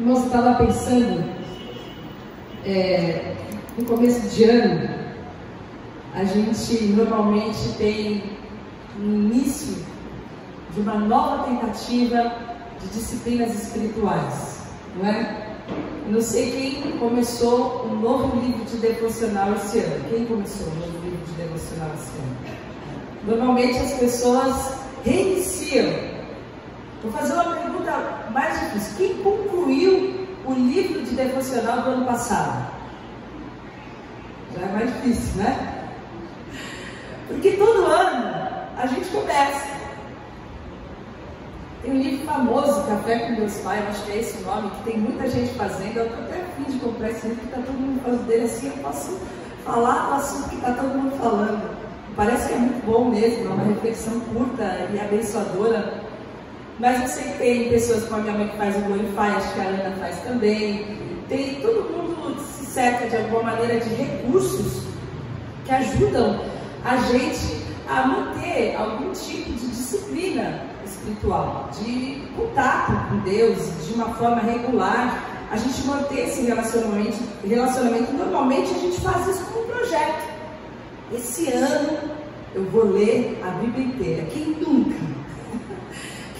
Irmãos, eu estava pensando, é, no começo de ano, a gente normalmente tem um início de uma nova tentativa de disciplinas espirituais, não é? Não sei quem começou um novo livro de devocional esse ano. Quem começou um novo livro de devocional esse ano? Normalmente as pessoas reiniciam Vou fazer uma pergunta mais difícil. Quem concluiu o livro de devocional do ano passado? Já é mais difícil, né? Porque todo ano a gente começa. Tem um livro famoso, Café com Meus Pais, acho que é esse o nome, que tem muita gente fazendo. Eu estou até afim de comprar esse livro, porque está todo mundo falando dele assim, eu posso falar do assunto que está todo mundo falando. Parece que é muito bom mesmo, é uma reflexão curta e abençoadora mas que tem pessoas como a minha mãe que faz o Glorify, acho que a Ana faz também. Tem todo mundo se cerca de alguma maneira de recursos que ajudam a gente a manter algum tipo de disciplina espiritual, de contato com Deus de uma forma regular, a gente manter esse relacionamento, relacionamento. Normalmente a gente faz isso como um projeto. Esse ano eu vou ler a Bíblia inteira. Quem nunca?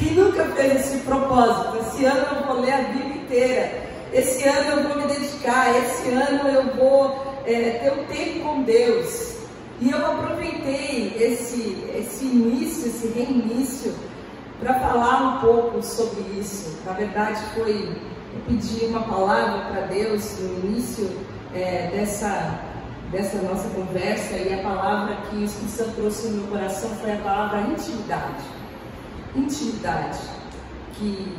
Quem nunca fez esse propósito? Esse ano eu vou ler a Bíblia inteira. Esse ano eu vou me dedicar. Esse ano eu vou é, ter um tempo com Deus. E eu aproveitei esse, esse início, esse reinício, para falar um pouco sobre isso. Na verdade, foi eu pedi uma palavra para Deus no início é, dessa, dessa nossa conversa, e a palavra que o Espírito Santo trouxe no meu coração foi a palavra intimidade intimidade, que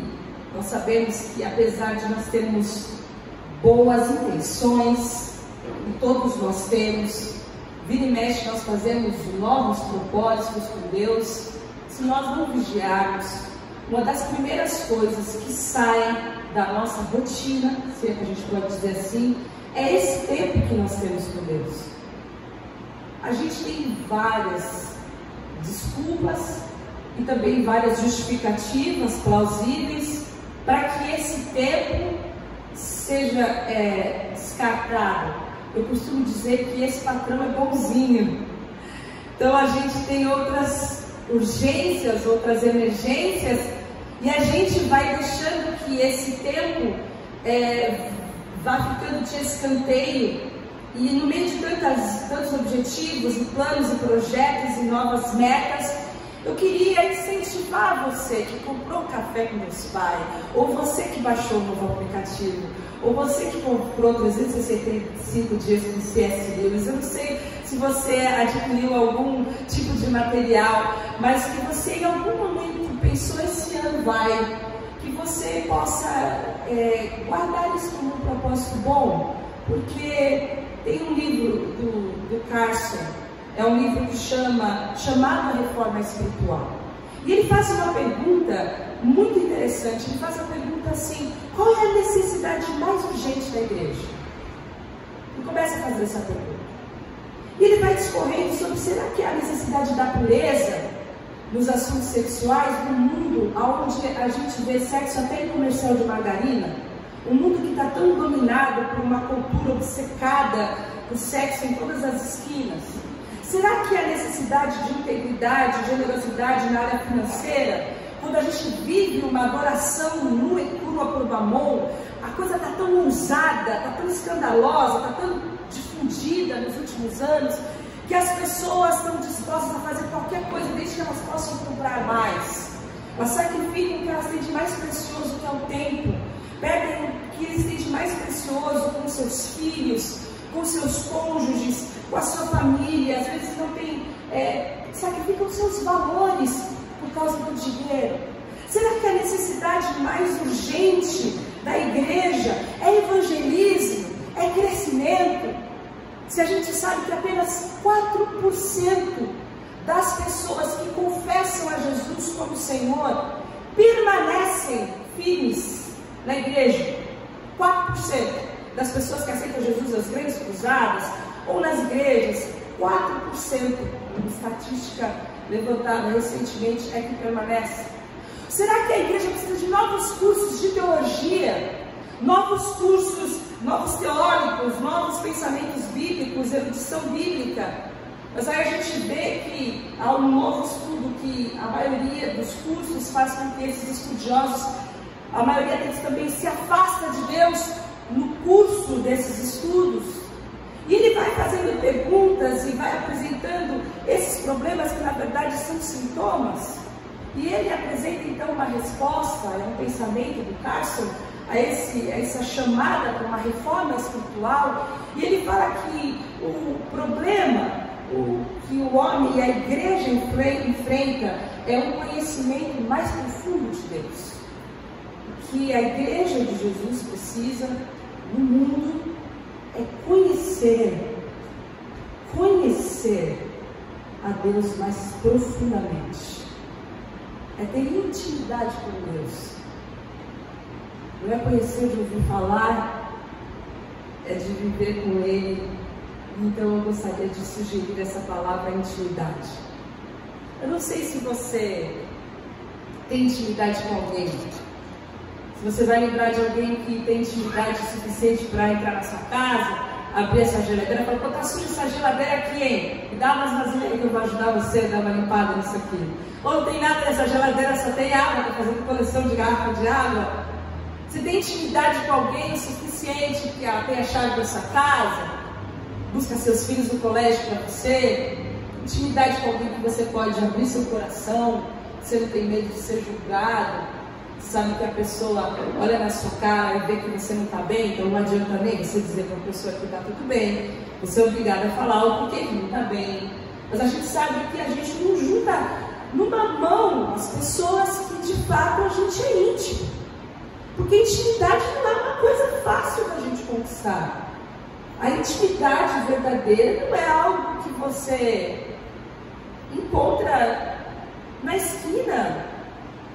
nós sabemos que apesar de nós termos boas intenções, e todos nós temos, vira e mexe nós fazemos novos propósitos com Deus, se nós não vigiarmos, uma das primeiras coisas que saem da nossa rotina, se é que a gente pode dizer assim, é esse tempo que nós temos com Deus. A gente tem várias desculpas, e também várias justificativas plausíveis para que esse tempo seja é, descartado. Eu costumo dizer que esse patrão é bonzinho. Então a gente tem outras urgências, outras emergências, e a gente vai deixando que esse tempo é, vá ficando de escanteio. E no meio de tantas, tantos objetivos, e planos e projetos e novas metas, eu queria incentivar você que comprou café com meus pais, ou você que baixou o novo aplicativo, ou você que comprou 365 dias com C.S. Lewis. Eu não sei se você adquiriu algum tipo de material, mas que você em algum momento pensou esse ano vai, que você possa é, guardar isso como um propósito bom, porque tem um livro do, do Carson é um livro que chama Chamado à Reforma Espiritual. E ele faz uma pergunta muito interessante. Ele faz a pergunta assim: qual é a necessidade mais urgente da igreja? E começa a fazer essa pergunta. E ele vai discorrendo sobre será que é a necessidade da pureza nos assuntos sexuais no mundo onde a gente vê sexo até em comercial de margarina? Um mundo que está tão dominado por uma cultura obcecada por sexo em todas as esquinas. Será que a necessidade de integridade, generosidade na área financeira, quando a gente vive uma adoração nua e crua por mamon, a coisa está tão ousada, está tão escandalosa, está tão difundida nos últimos anos, que as pessoas estão dispostas a fazer qualquer coisa desde que elas possam comprar mais. Elas sacrificam o que elas têm de mais precioso, que é o tempo. Perdem o que eles têm de mais precioso com seus filhos, com seus cônjuges, com a sua família, às vezes não tem, é, sacrificam seus valores por causa do dinheiro. Será que a necessidade mais urgente da igreja é evangelismo, é crescimento? Se a gente sabe que apenas 4% das pessoas que confessam a Jesus como Senhor permanecem firmes na igreja. 4% das pessoas que aceitam Jesus nas grandes cruzadas ou nas igrejas, 4%, uma estatística levantada recentemente, é que permanece. Será que a igreja precisa de novos cursos de teologia? novos cursos, novos teóricos, novos pensamentos bíblicos, erudição bíblica. Mas aí a gente vê que há um novo estudo que a maioria dos cursos faz com que esses estudiosos, a maioria deles também se afasta de Deus curso desses estudos. E ele vai fazendo perguntas e vai apresentando esses problemas que na verdade são sintomas. E ele apresenta então uma resposta, é um pensamento do Carson a, esse, a essa chamada para uma reforma espiritual. E ele fala que o problema o, que o homem e a igreja enfrenta é um conhecimento mais profundo de Deus. O que a igreja de Jesus precisa no mundo é conhecer, conhecer a Deus mais profundamente. É ter intimidade com Deus. Não é conhecer de ouvir falar, é de viver com Ele. Então eu gostaria de sugerir essa palavra intimidade. Eu não sei se você tem intimidade com alguém. Você vai lembrar de alguém que tem intimidade suficiente para entrar na sua casa, abrir essa geladeira e falar, pô, tá suja essa geladeira aqui, hein? Me dá umas vasilhas aí que eu vou ajudar você a dar uma limpada nisso aqui. Ou não tem nada nessa geladeira, só tem água, tá fazendo coleção de garrafa de água. Você tem intimidade com alguém suficiente que tem a chave da sua casa? Busca seus filhos no colégio para você? Intimidade com alguém que você pode abrir seu coração, você não tem medo de ser julgado? Sabe que a pessoa olha na sua cara e vê que você não está bem, então não adianta nem você dizer para a pessoa que está tudo bem, você é obrigado a falar o porquê que não está bem. Mas a gente sabe que a gente não junta numa mão as pessoas que de fato a gente é íntimo. Porque intimidade não é uma coisa fácil da gente conquistar. A intimidade verdadeira não é algo que você encontra na esquina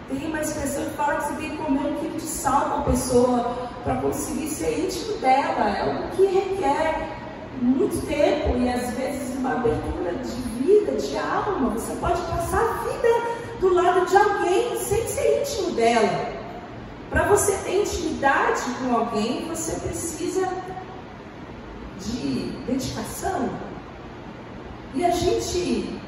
tem uma expressão que fala que você tem que comer um quilo de sal com a pessoa para conseguir ser íntimo dela. É algo que requer muito tempo e às vezes uma abertura de vida, de alma. Você pode passar a vida do lado de alguém sem ser íntimo dela. Para você ter intimidade com alguém, você precisa de dedicação. E a gente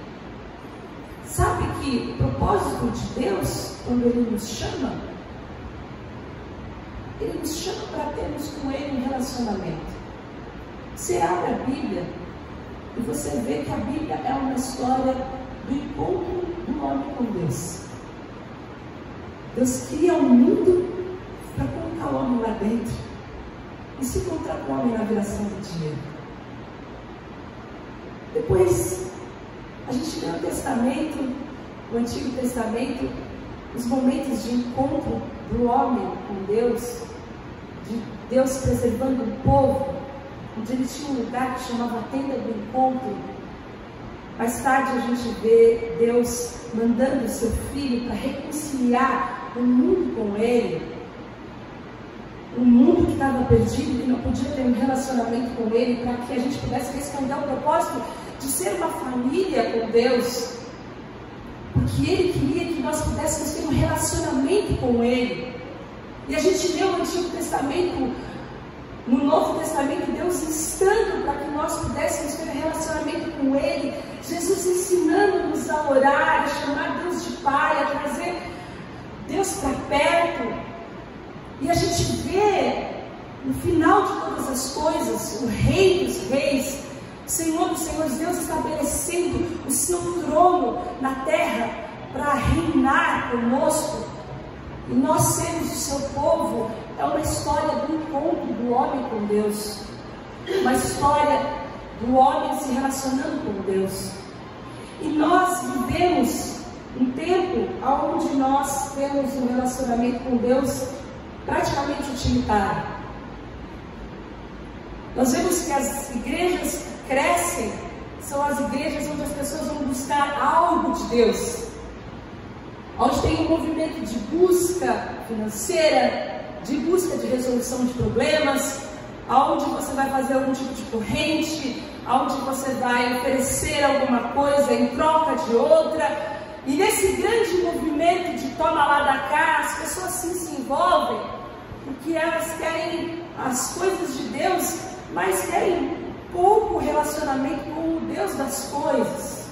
sabe que o propósito de Deus quando Ele nos chama, Ele nos chama para termos com Ele um relacionamento. Você abre a Bíblia e você vê que a Bíblia é uma história do encontro do homem com Deus. Deus cria um mundo para colocar o homem lá dentro e se encontrar com o homem na viração do dia. Depois, a gente lê o Testamento, o Antigo Testamento, os momentos de encontro do homem com Deus, de Deus preservando o povo, onde ele tinha um lugar que chamava tenda do encontro. Mais tarde a gente vê Deus mandando o seu filho para reconciliar o mundo com ele. O mundo que estava perdido, que não podia ter um relacionamento com ele, para que a gente pudesse responder ao propósito de ser uma família com Deus porque Ele queria que nós pudéssemos ter um relacionamento com Ele. E a gente lê o Antigo Testamento, no Novo Testamento, Deus instando para que nós pudéssemos ter um relacionamento com Ele, Jesus ensinando-nos a orar, a chamar Deus de Pai, a trazer Deus para perto. E a gente vê, no final de todas as coisas, o Rei dos Reis, Senhor dos Senhores, Deus estabelecendo o seu trono na terra para reinar conosco e nós sermos o seu povo, é uma história do encontro do homem com Deus, uma história do homem se relacionando com Deus. E nós vivemos um tempo onde nós temos um relacionamento com Deus praticamente utilitário. Nós vemos que as igrejas crescem são as igrejas onde as pessoas vão buscar algo de Deus. Onde tem um movimento de busca financeira, de busca de resolução de problemas, aonde você vai fazer algum tipo de corrente, aonde você vai oferecer alguma coisa em troca de outra. E nesse grande movimento de toma lá da cá, as pessoas sim se envolvem, porque elas querem as coisas de Deus, mas querem pouco relacionamento com o Deus das coisas.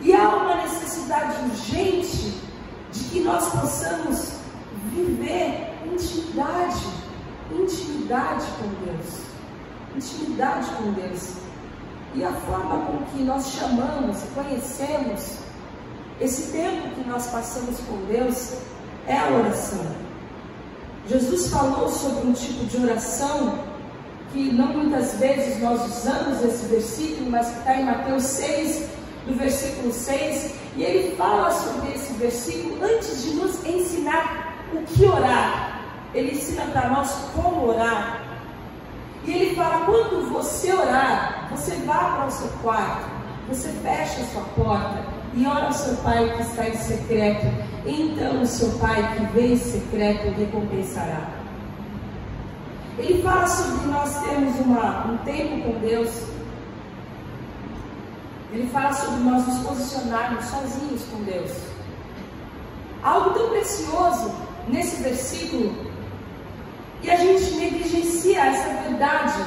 E há uma necessidade urgente de que nós possamos viver intimidade, intimidade com Deus, intimidade com Deus. E a forma com que nós chamamos, conhecemos esse tempo que nós passamos com Deus é a oração. Jesus falou sobre um tipo de oração que não muitas vezes nós usamos esse versículo, mas que está em Mateus 6, do versículo 6, e ele fala sobre esse versículo antes de nos ensinar o que orar. Ele ensina para nós como orar. E ele fala: quando você orar, você vá para o seu quarto, você fecha a sua porta e ora ao seu pai que está em secreto. Então o seu pai que vê em secreto recompensará. Ele fala sobre nós termos uma, um tempo com Deus. Ele fala sobre nós nos posicionarmos sozinhos com Deus. Algo tão precioso nesse versículo e a gente negligencia essa verdade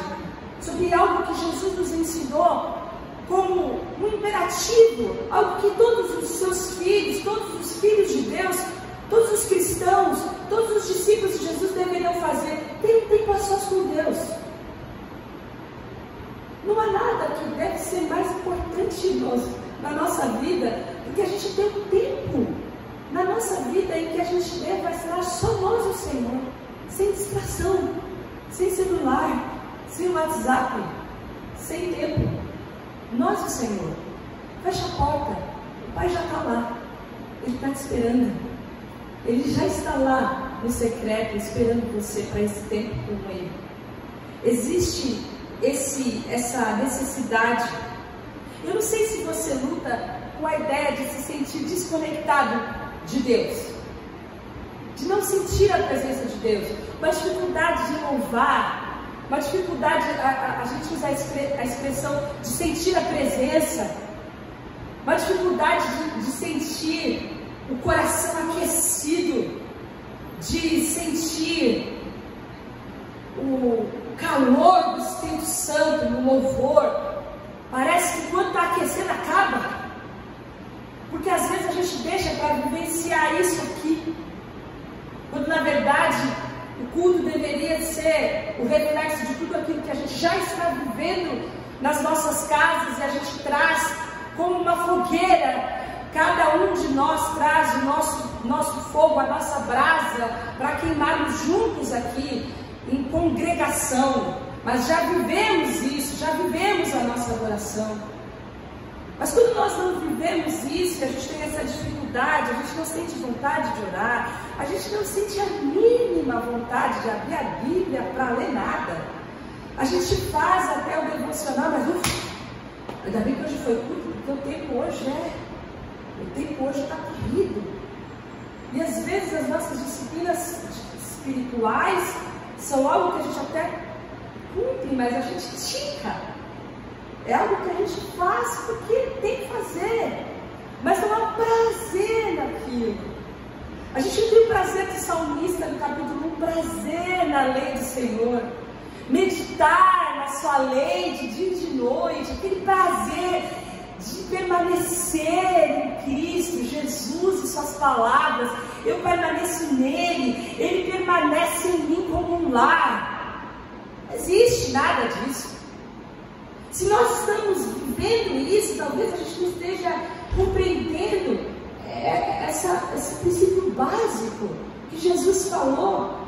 sobre algo que Jesus nos ensinou como um imperativo, algo que todos os seus filhos, todos os filhos de Deus, todos os cristãos, todos os discípulos de Jesus deveriam fazer. Ter tempo a sós com Deus. Não há nada que deve ser mais importante nós, na nossa vida do que a gente ter um tempo na nossa vida em que a gente deve estar só nós o Senhor, sem distração, sem celular, sem WhatsApp, sem tempo. Nós, o Senhor, fecha a porta. O Pai já está lá. Ele está te esperando. Ele já está lá no secreto, esperando você para esse tempo com Ele. Existe esse, essa necessidade. Eu não sei se você luta com a ideia de se sentir desconectado de Deus, de não sentir a presença de Deus, uma dificuldade de louvar, uma dificuldade, a, a, a gente usa a, expressão de sentir a presença, uma dificuldade de, de sentir o coração aquecido, de sentir o calor do Espírito Santo no louvor. Parece que quando está aquecendo acaba. Porque às vezes a gente deixa para vivenciar isso aqui. Quando na verdade o culto deveria ser o reflexo de tudo aquilo que a gente já está vivendo nas nossas casas e a gente traz como uma fogueira. Cada um de nós traz o nosso, nosso fogo, a nossa brasa, para queimarmos juntos aqui, em congregação. Mas já vivemos isso, já vivemos a nossa adoração. Mas quando nós não vivemos isso, que a gente tem essa dificuldade, a gente não sente vontade de orar, a gente não sente a mínima vontade de abrir a Bíblia para ler nada. A gente faz até o devocional, mas uff, ainda bem que hoje foi curto, porque o tempo hoje é, o tempo hoje está corrido. E às vezes as nossas disciplinas espirituais são algo que a gente até cumpre, mas a gente estica. É algo que a gente faz porque tem que fazer. Mas não há prazer naquilo. A gente tem o prazer do salmista no capítulo 1, prazer na lei do Senhor. Meditar na sua lei de dia e de noite, aquele prazer de permanecer em Cristo, Jesus e suas palavras. Eu permaneço nele, ele permanece em mim como um lar. Não existe nada disso. Se nós estamos vivendo isso, talvez a gente não esteja compreendendo é, essa, esse princípio básico que Jesus falou.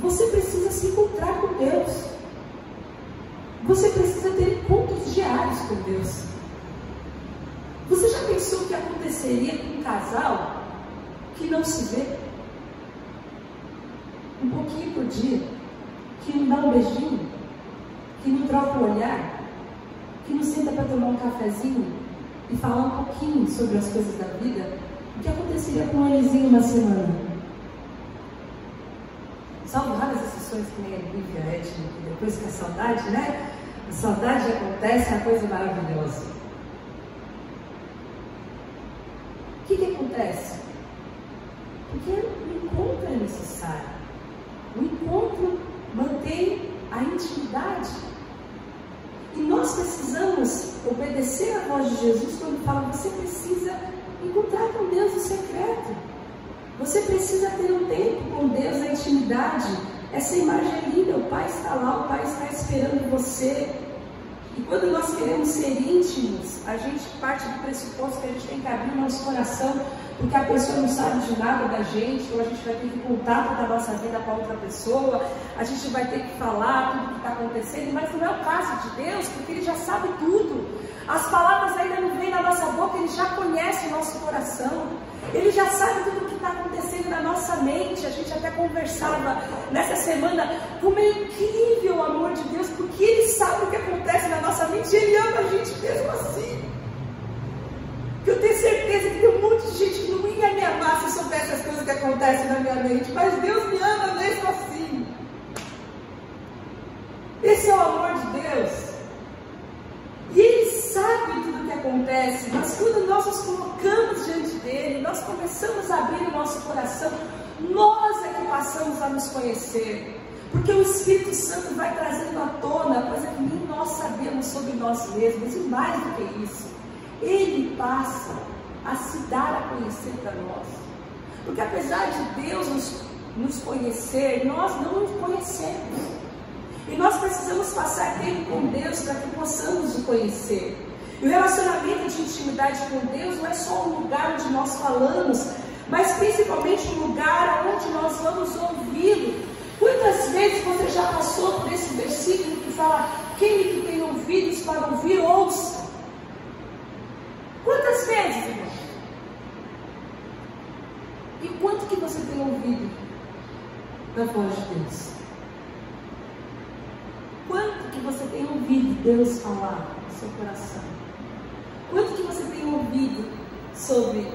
Você precisa se encontrar com Deus. Você precisa ter encontros diários com Deus. Pensou o que aconteceria com um casal que não se vê? Um pouquinho por dia, que não dá um beijinho, que não troca o olhar, que não senta para tomar um cafezinho e falar um pouquinho sobre as coisas da vida, o que aconteceria com o Elisinho uma semana? Salvo raras exceções que nem a Bíblia étnica, que depois que a saudade, né? A saudade acontece, é uma coisa maravilhosa. O que, que acontece? Porque o encontro é necessário. O encontro mantém a intimidade. E nós precisamos obedecer a voz de Jesus quando fala: você precisa encontrar com Deus o secreto. Você precisa ter um tempo com Deus, a intimidade. Essa imagem é linda, o Pai está lá, o Pai está esperando você. E quando nós queremos ser íntimos, a gente parte do pressuposto que a gente tem que abrir nosso coração, porque a pessoa não sabe de nada da gente, ou a gente vai ter que contar da nossa vida para outra pessoa, a gente vai ter que falar tudo o que está acontecendo, mas não é o caso de Deus, porque Ele já sabe tudo. As palavras ainda não vêm na nossa boca, Ele já conhece o nosso coração. Ele já sabe tudo o está acontecendo na nossa mente. A gente até conversava nessa semana como é incrível o amor de Deus, porque Ele sabe o que acontece na nossa mente e Ele ama a gente mesmo assim. Eu tenho certeza que tem um monte de gente que não ia me amar se soubesse as coisas que acontecem na minha mente, mas Deus me ama mesmo assim. Esse é o amor de Deus. E Ele sabe tudo o que acontece, mas quando nós nos colocamos diante dele, nós começamos a abrir o nosso coração, nós é que passamos a nos conhecer. Porque o Espírito Santo vai trazendo à tona coisa que nem nós sabemos sobre nós mesmos, e mais do que isso, Ele passa a se dar a conhecer para nós. Porque apesar de Deus nos, nos conhecer, nós não nos conhecemos. E nós precisamos passar tempo com Deus para que possamos o conhecer. E o relacionamento de intimidade com Deus não é só um lugar onde nós falamos, mas principalmente um lugar onde nós vamos ouvi-lo. Quantas vezes você já passou por esse versículo que fala: quem que tem ouvidos para ouvir, ouça. Quantas vezes, irmão? E quanto que você tem ouvido da voz de Deus? Quanto que você tem ouvido Deus falar no seu coração? Quanto que você tem ouvido sobre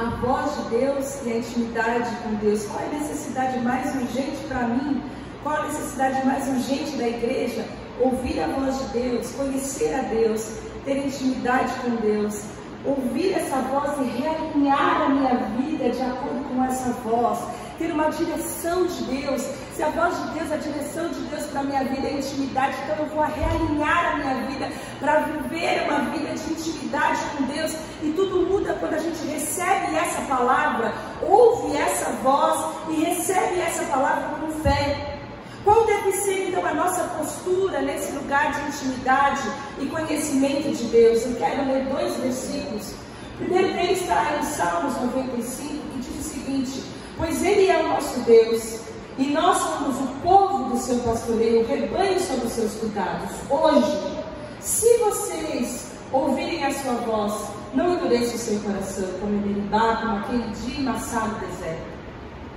a voz de Deus e a intimidade com Deus? Qual é a necessidade mais urgente para mim? Qual a necessidade mais urgente da igreja? Ouvir a voz de Deus, conhecer a Deus, ter intimidade com Deus, ouvir essa voz e realinhar a minha vida de acordo com essa voz ter uma direção de Deus. Se a voz de Deus, a direção de Deus para a minha vida é intimidade, então eu vou realinhar a minha vida para viver uma vida de intimidade com Deus. E tudo muda quando a gente recebe essa palavra, ouve essa voz e recebe essa palavra com fé. Qual deve ser então a nossa postura nesse lugar de intimidade e conhecimento de Deus? Eu quero ler dois versículos. O primeiro deles está em Salmos 95, que diz o seguinte: pois Ele é o nosso Deus e nós somos o povo do seu pastoreio, o rebanho sob os seus cuidados. Hoje, se vocês ouvirem a sua voz, não endureça o seu coração, como ele dá, como aquele dia maçado no deserto.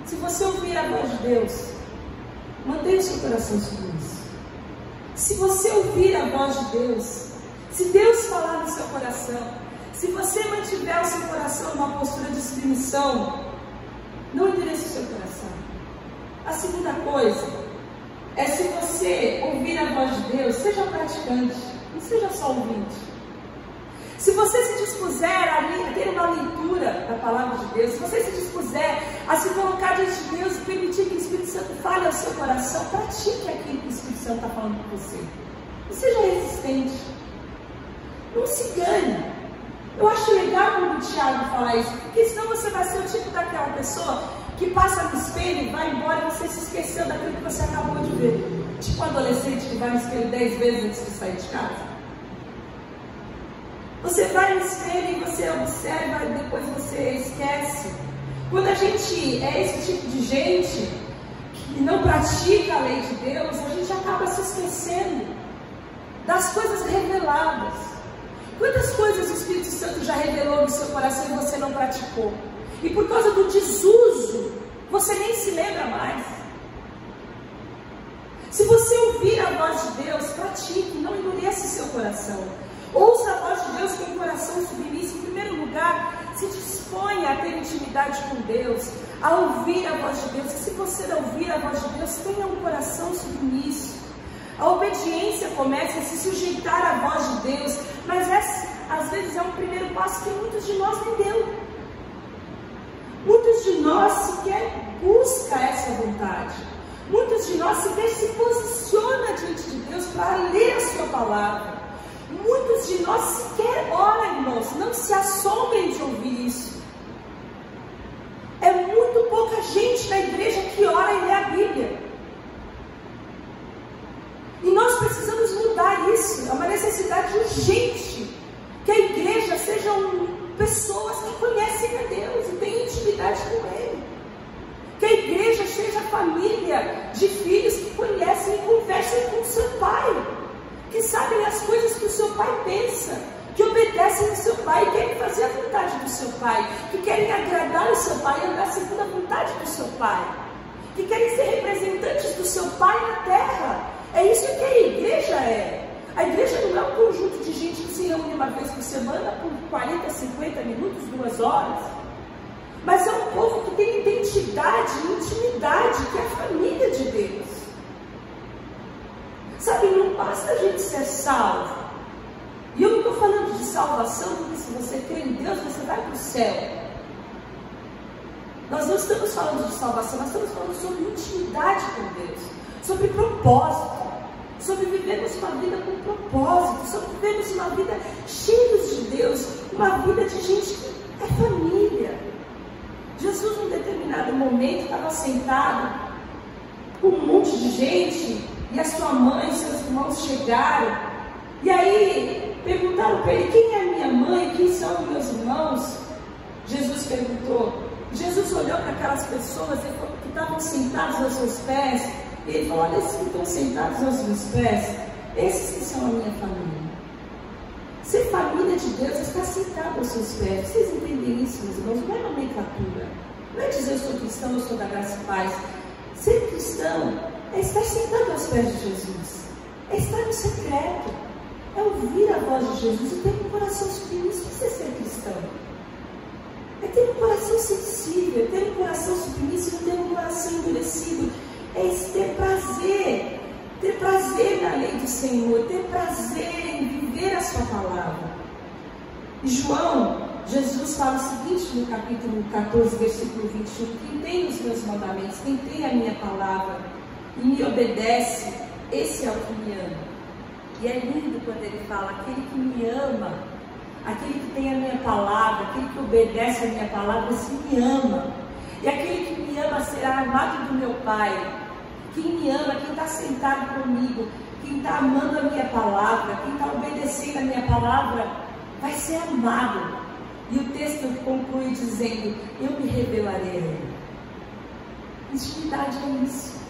Se você ouvir a voz de Deus, mantenha o seu coração submisso. Se você ouvir a voz de Deus, se Deus falar no seu coração, se você mantiver o seu coração numa postura de submissão, não endereça o seu coração. A segunda coisa é se você ouvir a voz de Deus, seja praticante, não seja só ouvinte. Se você se dispuser a ter uma leitura da palavra de Deus, se você se dispuser a se colocar diante de Deus e permitir que o Espírito Santo fale ao seu coração, pratique aquilo que o Espírito Santo está falando com você. Não seja resistente. Não se engane. Eu acho legal quando o Tiago fala isso, porque senão você vai ser o tipo daquela pessoa que passa no espelho, vai embora e você se esqueceu daquilo que você acabou de ver. Tipo um adolescente que vai no espelho dez vezes antes de sair de casa. Você vai no espelho e você observa e depois você esquece. Quando a gente é esse tipo de gente que não pratica a lei de Deus, a gente acaba se esquecendo das coisas reveladas. Quantas coisas o Espírito Santo já revelou no seu coração e você não praticou? E por causa do desuso, você nem se lembra mais. Se você ouvir a voz de Deus, pratique, não endureça o seu coração. Ouça a voz de Deus com o coração submisso. Em primeiro lugar, se disponha a ter intimidade com Deus, a ouvir a voz de Deus. E se você não ouvir a voz de Deus, tenha um coração submisso. A obediência começa a se sujeitar à voz de Deus, mas essa, às vezes é um primeiro passo que muitos de nós nem deu. Muitos de nós sequer busca essa vontade. Muitos de nós sequer se posiciona diante de Deus para ler a sua palavra. Muitos de nós sequer oram, irmãos, não se assombrem de ouvir isso. É muito pouca gente na igreja que ora e lê a Bíblia. E nós precisamos mudar isso. É uma necessidade urgente que a igreja sejam pessoas que conhecem a Deus e têm intimidade com Ele. Que a igreja seja família de filhos que conhecem e conversam com o seu pai, que sabem as coisas que o seu pai pensa, que obedecem ao seu pai, querem fazer a vontade do seu pai, que querem agradar o seu pai e andar segundo a vontade do seu pai, que querem ser representantes do seu pai na terra. É isso que a igreja é. A igreja não é um conjunto de gente que se reúne uma vez por semana por 40, 50 minutos, duas horas. Mas é um povo que tem identidade, intimidade, que é a família de Deus. Sabe, não basta a gente ser salvo. E eu não estou falando de salvação, porque se você crê em Deus, você vai para o céu. Nós não estamos falando de salvação, nós estamos falando sobre intimidade com Deus, sobre propósito, sobre vivermos uma vida com propósito, sobre vivermos uma vida cheios de Deus, uma vida de gente que é família. Jesus, num determinado momento, estava sentado com um monte de gente, e a sua mãe e seus irmãos chegaram, e aí perguntaram para ele: quem é minha mãe? Quem são meus irmãos? Jesus perguntou. Jesus olhou para aquelas pessoas que estavam sentadas aos seus pés, e ele falou: Olha, esses que estão sentados aos meus pés, esses que são a minha família. Ser família de Deus estar sentado aos seus pés. Vocês entendem isso, meus irmãos? Não é nomenclatura. Não é dizer eu sou cristão, eu sou da graça e paz. Ser cristão é estar sentado aos pés de Jesus. É estar no secreto. É ouvir a voz de Jesus e ter um coração submisso. Isso é ser cristão. É ter um coração sensível, é ter um coração submisso não ter um coração endurecido. É ter prazer ter prazer na lei do Senhor, ter prazer em viver a sua palavra. E João, Jesus fala o seguinte no capítulo 14, versículo 21, quem tem os meus mandamentos, quem tem a minha palavra e me obedece, esse é o que me ama. E é lindo quando ele fala, aquele que me ama, aquele que tem a minha palavra, aquele que obedece a minha palavra, esse me ama. E aquele que me ama será amado do meu Pai quem me ama, quem está sentado comigo, quem está amando a minha palavra, quem está obedecendo a minha palavra, vai ser amado. E o texto conclui dizendo: Eu me revelarei a ele. Intimidade é isso.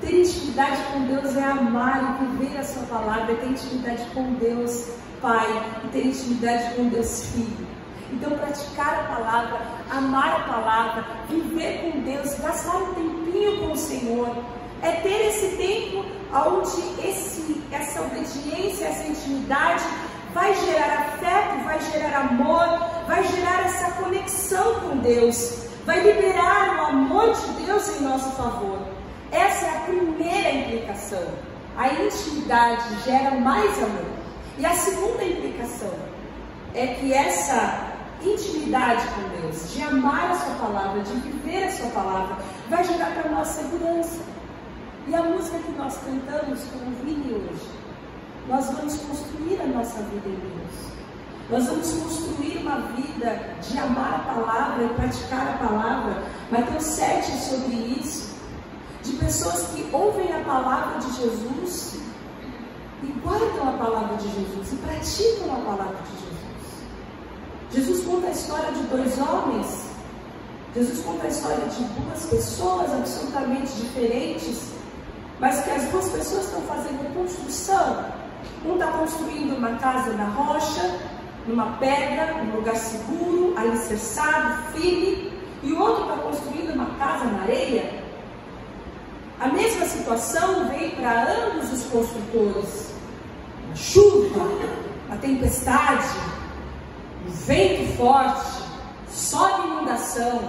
Ter intimidade com Deus é amar e viver a sua palavra, é ter intimidade com Deus Pai e ter intimidade com Deus Filho. Então, praticar a palavra, amar a palavra, viver com Deus, gastar um tempinho com o Senhor, é ter esse tempo onde esse, essa obediência, essa intimidade vai gerar afeto, vai gerar amor, vai gerar essa conexão com Deus, vai liberar o amor de Deus em nosso favor. Essa primeira implicação. A intimidade gera mais amor. E a segunda implicação é que essa intimidade com Deus, de amar a Sua palavra, de viver a Sua palavra, vai gerar para nós segurança. E a música que nós cantamos com o Vini hoje, nós vamos construir a nossa vida em Deus. Nós vamos construir uma vida de amar a palavra e praticar a palavra. Mateus 7 sobre isso. Pessoas que ouvem a palavra de Jesus e guardam a palavra de Jesus e praticam a palavra de Jesus. Jesus conta a história de dois homens. Jesus conta a história de duas pessoas absolutamente diferentes, mas que as duas pessoas estão fazendo construção. Um está construindo uma casa na rocha, numa pedra, num lugar seguro, alicerçado, firme, e o outro está construindo uma casa na areia. A mesma situação veio para ambos os construtores. A chuva, a tempestade, o vento forte, sobe inundação.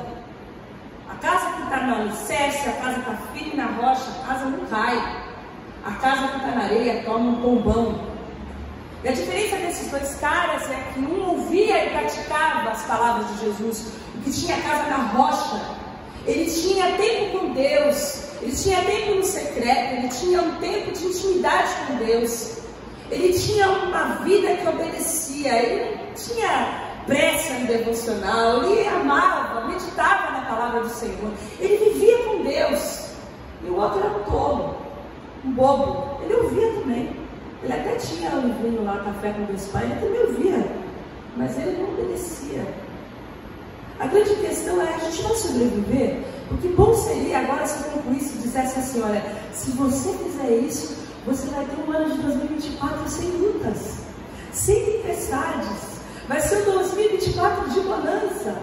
A casa que está no alicerce, a casa está firme na rocha, a casa não cai. A casa que está na areia toma um tombão. E a diferença desses dois caras é que um ouvia e praticava as palavras de Jesus, o que tinha a casa na rocha. Ele tinha tempo com Deus, ele tinha tempo no secreto, ele tinha um tempo de intimidade com Deus. Ele tinha uma vida que obedecia, ele não tinha pressa no devocional, ele amava, meditava na palavra do Senhor, ele vivia com Deus. E o outro era um tolo, um bobo. Ele ouvia também. Ele até tinha um livrinho lá, Café com Deus Pai, ele também ouvia, mas ele não obedecia. A grande questão é: a gente vai sobreviver? Porque bom seria agora se eu concluísse e dissesse assim: olha, se você fizer isso, você vai ter um ano de 2024 sem lutas, sem tempestades. Vai ser um 2024 de bonança.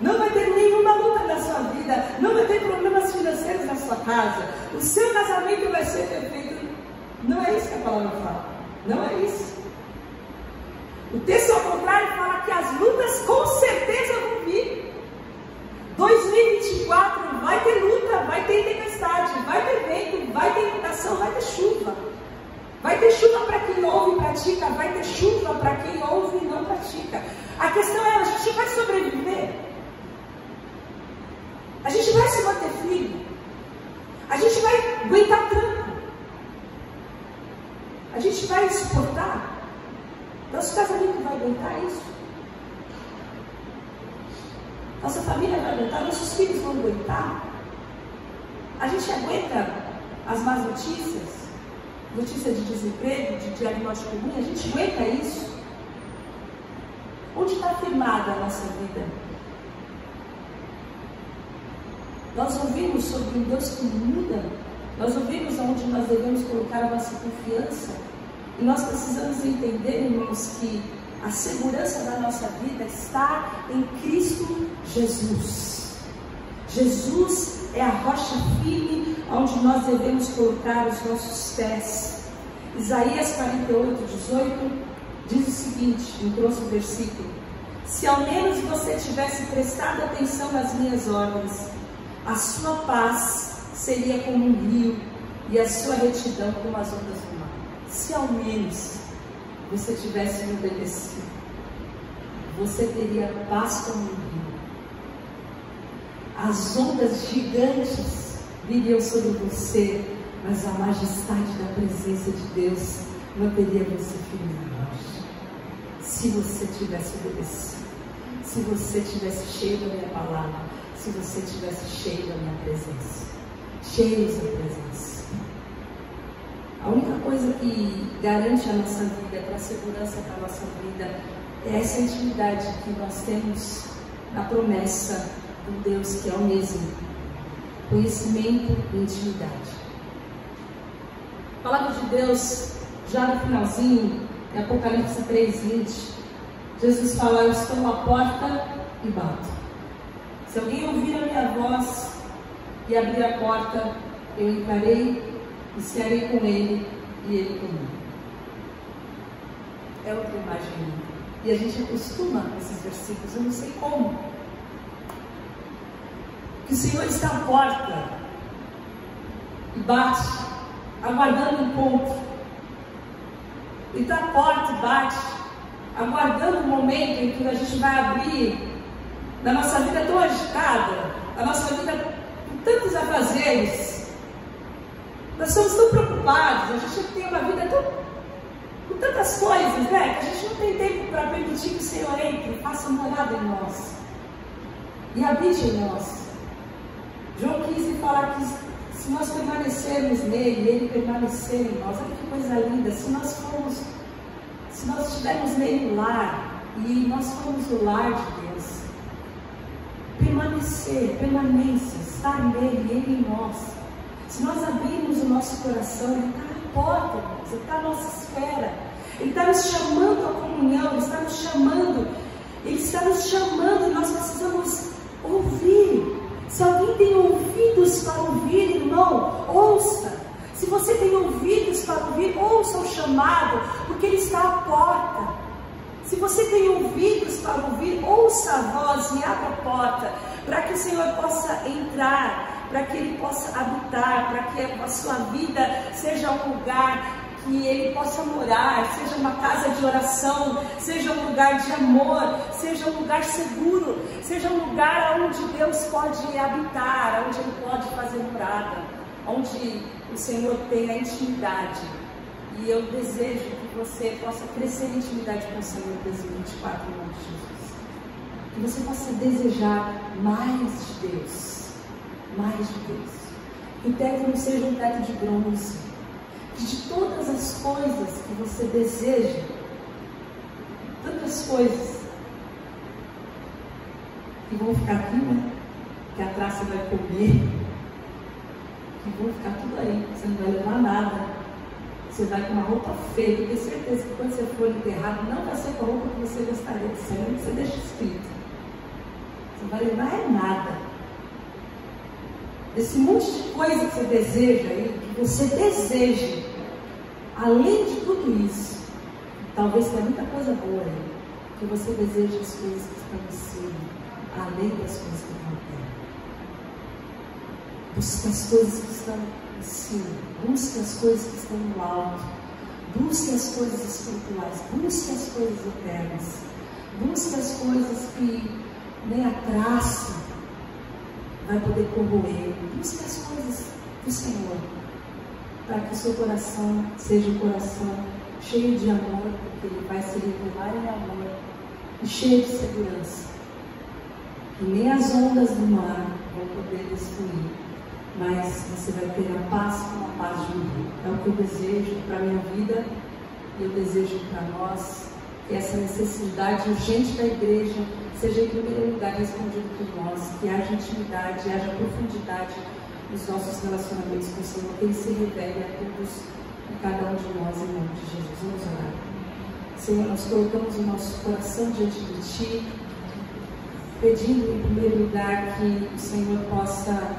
Não vai ter nenhuma luta na sua vida. Não vai ter problemas financeiros na sua casa. O seu casamento vai ser perfeito. Não é isso que a palavra fala. Não é isso. O texto, ao contrário, fala que as lutas com certeza vão vir. 2024 vai ter luta, vai ter tempestade, vai ter vento, vai ter inundação, vai ter chuva. Vai ter chuva para quem ouve e pratica, vai ter chuva para quem ouve e não pratica. A questão é, a gente vai sobreviver? A gente vai se manter firme? A gente vai aguentar tranco? A gente vai suportar? Nosso casamento vai aguentar isso? Nossa família vai aguentar? Nossos filhos vão aguentar? A gente aguenta as más notícias? notícia de desemprego, de diagnóstico ruim, a gente aguenta isso? Onde está firmada a nossa vida? Nós ouvimos sobre um Deus que muda, nós ouvimos onde nós devemos colocar a nossa confiança, e nós precisamos entender, irmãos, que a segurança da nossa vida está em Cristo Jesus. Jesus é a rocha firme onde nós devemos colocar os nossos pés. Isaías 48, 18 diz o seguinte, me trouxe o versículo: Se ao menos você tivesse prestado atenção nas minhas ordens, a sua paz seria como um rio e a sua retidão como as ondas do mar. Se ao menos você tivesse me obedecido, você teria paz rio. As ondas gigantes viriam sobre você, mas a majestade da presença de Deus não teria você rocha. Se você tivesse obedecido, se você tivesse cheio da minha palavra, se você tivesse cheio da minha presença, cheios da presença. A única coisa que garante a nossa vida, para a segurança da nossa vida, é essa intimidade que nós temos na promessa do Deus que é o mesmo conhecimento e intimidade. A palavra de Deus, já no finalzinho, em Apocalipse 3,20, Jesus fala: Eu estou à porta e bato. Se alguém ouvir a minha voz e abrir a porta, eu encarei e cearei com ele e ele comigo. É outra imagem. E a gente acostuma esses versículos, eu não sei como que o Senhor está à porta e bate, aguardando um encontro. Ele está à porta e bate, aguardando o momento em que a gente vai abrir na nossa vida tão agitada, na nossa vida com tantos afazeres. Nós somos tão preocupados, a gente tem uma vida tão com tantas coisas, né? Que a gente não tem tempo para permitir que o Senhor entre, faça morada em nós e habite em nós. João 15 fala que se nós permanecermos nele, ele permanecer em nós, olha que coisa linda, se nós formos, se nós estivermos nele lar, e nós formos o lar de Deus, permanecer, permanência, estar nele, ele em nós. Se nós abrirmos o nosso coração, ele está na porta, ele está na nossa esfera, ele está nos chamando à comunhão, ele está nos chamando, ele está nos chamando, e nós precisamos ouvir. Se alguém tem ouvidos para ouvir, irmão, ouça. Se você tem ouvidos para ouvir, ouça o chamado, porque ele está à porta. Se você tem ouvidos para ouvir, ouça a voz e abra a porta, para que o Senhor possa entrar, para que Ele possa habitar, para que a sua vida seja um lugar que ele possa morar, seja uma casa de oração, seja um lugar de amor, seja um lugar seguro, seja um lugar onde Deus pode habitar, onde Ele pode fazer morada. onde o Senhor tem a intimidade. E eu desejo que você possa crescer em intimidade com o Senhor desde 24 anos de Jesus. Que você possa desejar mais de Deus. Mais de Deus. Que o teto não seja um teto de bronze. Que de todas as coisas que você deseja, tantas coisas que vão ficar aqui, né? Que a traça vai comer, que vão ficar tudo aí, você não vai levar nada. Você vai com uma roupa feia, eu tenho certeza que quando você for enterrado, não vai ser com a roupa que você gostaria de ser, você deixa escrito. Você vai levar é nada. Desse monte de coisa que você deseja aí, que você deseja, além de tudo isso, talvez tenha muita coisa boa aí, que você deseja as coisas que estão em cima, além das coisas que estão na terra. Busque as coisas que estão em cima, busque as coisas que estão no alto, busque as coisas espirituais, busque as coisas eternas, busque as coisas que nem a traça vai poder corroer. Busque as coisas do Senhor, para que o seu coração seja um coração cheio de amor, porque Ele vai se revelar em amor e cheio de segurança. E nem as ondas do mar vão poder destruir, mas você vai ter a paz como a paz de um. É o que eu desejo para a minha vida e eu desejo para nós que essa necessidade urgente da igreja seja em primeiro lugar respondido por nós, que haja intimidade, haja profundidade nos nossos relacionamentos com o Senhor, que Ele se revele a todos e cada um de nós em nome de Jesus. Vamos orar. Senhor, nós colocamos o nosso coração diante de Ti, pedindo em primeiro lugar que o Senhor possa